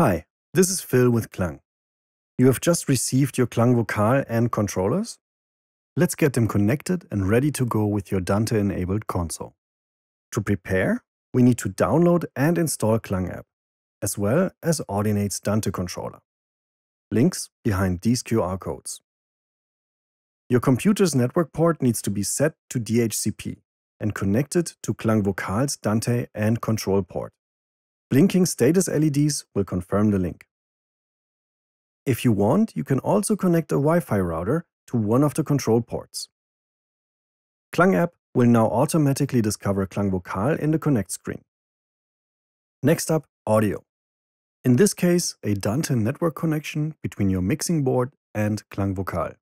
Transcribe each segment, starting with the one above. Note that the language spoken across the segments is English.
Hi, this is Phil with Klang. You have just received your Klang Vokal and kontrollers? Let's get them connected and ready to go with your Dante-enabled console. To prepare, we need to download and install Klang app, as well as Audinate's Dante controller. Links behind these QR codes. Your computer's network port needs to be set to DHCP and connected to Klang Vokal's Dante and control port. Blinking status LEDs will confirm the link. If you want, you can also connect a Wi-Fi router to one of the control ports. Klang app will now automatically discover Klang Vokal in the connect screen. Next up, audio. In this case, a Dante network connection between your mixing board and Klang Vokal.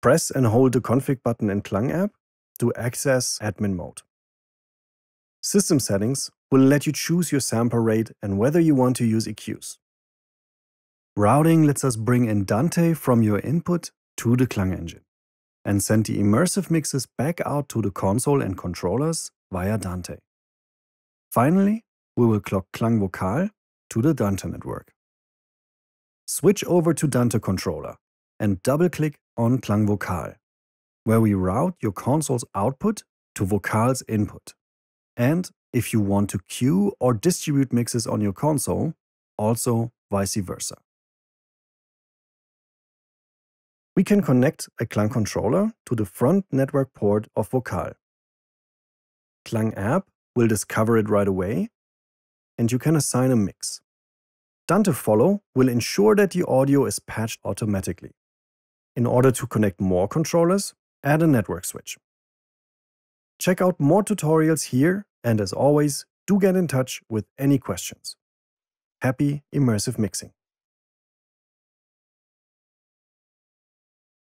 Press and hold the config button in Klang app to access admin mode. System settings will let you choose your sample rate and whether you want to use EQs. Routing lets us bring in Dante from your input to the Klang engine and send the immersive mixes back out to the console and kontrollers via Dante. Finally, we will clock Klang Vokal to the Dante network. Switch over to Dante controller and double-click on Klang Vokal, where we route your console's output to Vokal's input. And if you want to queue or distribute mixes on your console, also vice versa. We can connect a Klang Kontroller to the front network port of Vokal. Klang app will discover it right away, and you can assign a mix. Dante Follow will ensure that the audio is patched automatically. In order to connect more kontrollers, add a network switch. Check out more tutorials here and as always, do get in touch with any questions. Happy immersive mixing!